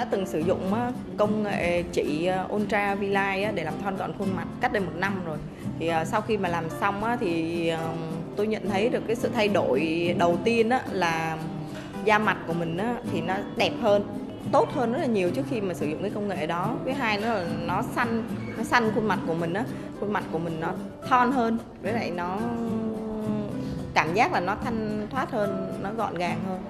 đã từng sử dụng công nghệ trị Ultra V-Line để làm thon gọn khuôn mặt cách đây một năm rồi. Thì à, sau khi mà làm xong thì tôi nhận thấy được cái sự thay đổi đầu tiên là da mặt của mình thì nó đẹp hơn, tốt hơn rất là nhiều trước khi mà sử dụng cái công nghệ đó. Thứ hai nữa là nó xanh nó xanh khuôn mặt của mình, á, khuôn mặt của mình nó thon hơn, với lại nó cảm giác là nó thanh thoát hơn, nó gọn gàng hơn.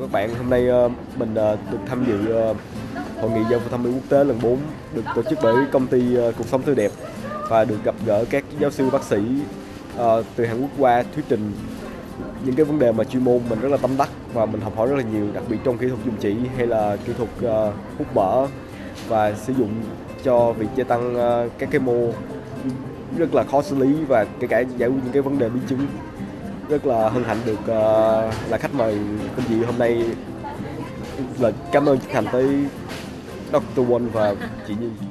Chào các bạn, hôm nay ờ, mình ờ, được tham dự ờ, Hội nghị giao tham mỹ quốc tế lần 4 được tổ chức bởi công ty Cuộc sống tươi đẹp và được gặp gỡ các giáo sư bác sĩ từ Hàn Quốc qua thuyết trình. Những cái vấn đề mà chuyên môn mình rất là tâm đắc và mình học hỏi rất là nhiều đặc biệt trong kỹ thuật dùng chỉ hay là kỹ thuật hút mỡ và sử dụng cho việc gia tăng các cái mô. Rất là khó xử lý và kể cả giải quyết những cái vấn đề biến chứng rất là hân hạnh được uh, là khách mời quý vị hôm nay là cảm ơn chân thành tới Dr. Won và chị Nhi